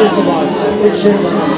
It is the one. Big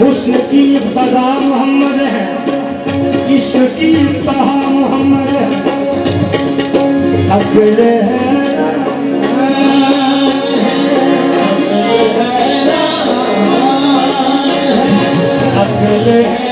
हुस्न की बदा मोहम्मद है इश्क की तहा मोहम्मद है अगले है अगले है